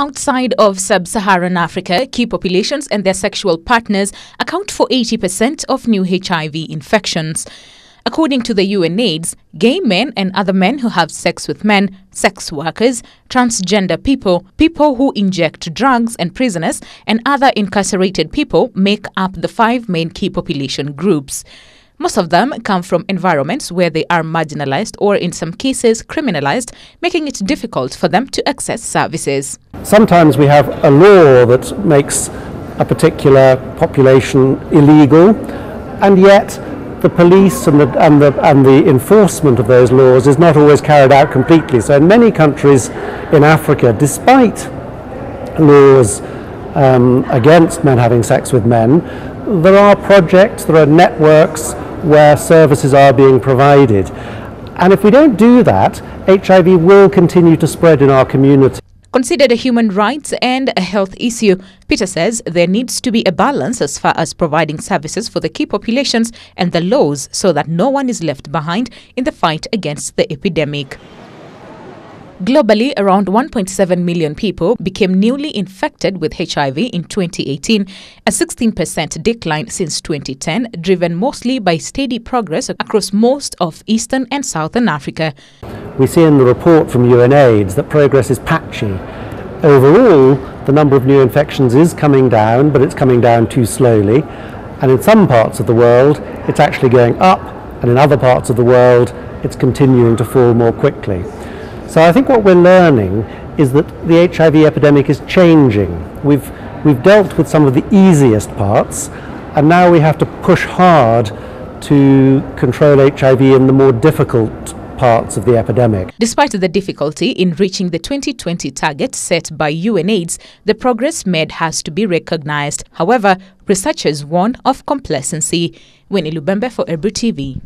Outside of sub Saharan Africa, key populations and their sexual partners account for 80% of new HIV infections. According to the UNAIDS, gay men and other men who have sex with men, sex workers, transgender people, people who inject drugs, and prisoners and other incarcerated people make up the five main key population groups. Most of them come from environments where they are marginalized or, in some cases, criminalized, making it difficult for them to access services. Sometimes we have a law that makes a particular population illegal, and yet the police and the, and, the, and the enforcement of those laws is not always carried out completely. So, in many countries in Africa, despite laws um, against men having sex with men, there are projects, there are networks where services are being provided. And if we don't do that, HIV will continue to spread in our community. Considered a human rights and a health issue, Peter says there needs to be a balance as far as providing services for the key populations and the laws so that no one is left behind in the fight against the epidemic. Globally, around 1.7 million people became newly infected with HIV in 2018, a 16% decline since 2010, driven mostly by steady progress across most of Eastern and Southern Africa. We see in the report from UNAIDS that progress is patchy. Overall, the number of new infections is coming down, but it's coming down too slowly. And in some parts of the world, it's actually going up, and in other parts of the world, it's continuing to fall more quickly. So I think what we're learning is that the HIV epidemic is changing. We've, we've dealt with some of the easiest parts, and now we have to push hard to control HIV in the more difficult parts of the epidemic. Despite the difficulty in reaching the 2020 target set by UNAIDS, the progress made has to be recognized. However, researchers warn of complacency. Winnie Lubembe for Ebru TV.